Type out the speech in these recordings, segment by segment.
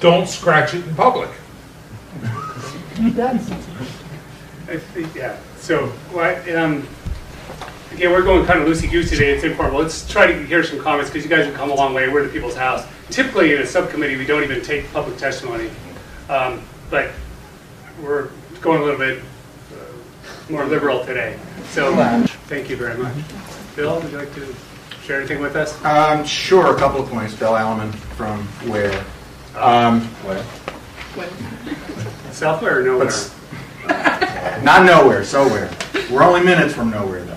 don't scratch it in public. I think, yeah, so, what, um, again, we're going kind of loosey-goosey today, it's informal, let's try to hear some comments, because you guys have come a long way, we're the people's house. Typically, in a subcommittee, we don't even take public testimony, um, but we're going a little bit uh, more liberal today, so, thank you very much. Bill, would you like to share anything with us? Um, sure, a couple of points. Bill Alleman from Weare. Um, where? South Weare or nowhere? let's, not nowhere, somewhere. We're only minutes from nowhere, though.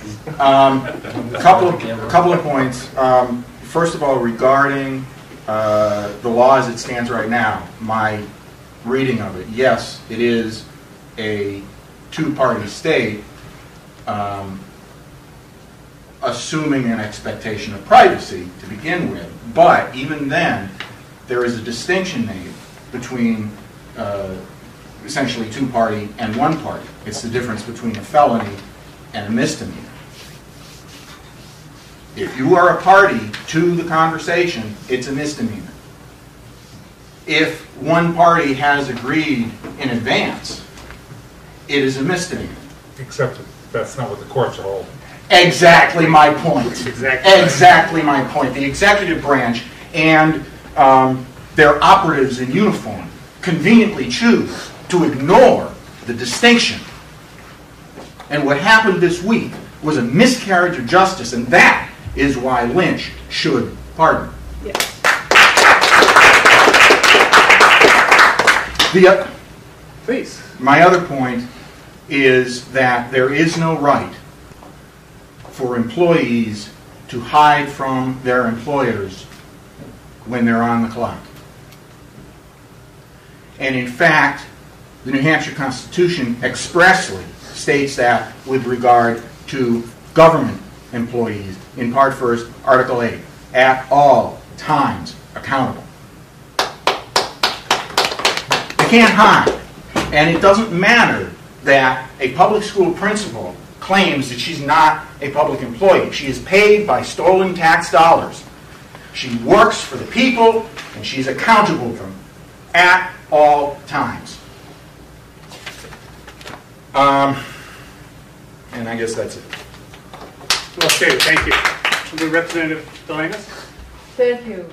Um, couple of, couple of points. Um, first of all, regarding uh, the law as it stands right now, my reading of it, yes, it is a two-party state, um, assuming an expectation of privacy to begin with. But even then, there is a distinction made between uh, essentially two-party and one-party. It's the difference between a felony and a misdemeanor. If you are a party to the conversation, it's a misdemeanor. If one party has agreed in advance, it is a misdemeanor. Except that's not what the courts are holding. Exactly my point. Exactly. Exactly my point. The executive branch and um, their operatives in uniform conveniently choose to ignore the distinction. And what happened this week was a miscarriage of justice, and that is why Lynch should pardon. The, o- Please. my other point is that there is no right for employees to hide from their employers when they're on the clock. And in fact, the New Hampshire Constitution expressly states that with regard to government employees, in Part First, Article 8, at all times accountable. They can't hide. And it doesn't matter that a public school principal claims that she's not a public employee. She is paid by stolen tax dollars. She works for the people, and she's accountable to them at all times. Um, and I guess that's it. Well stated, thank you. Representative Delangus? Thank you.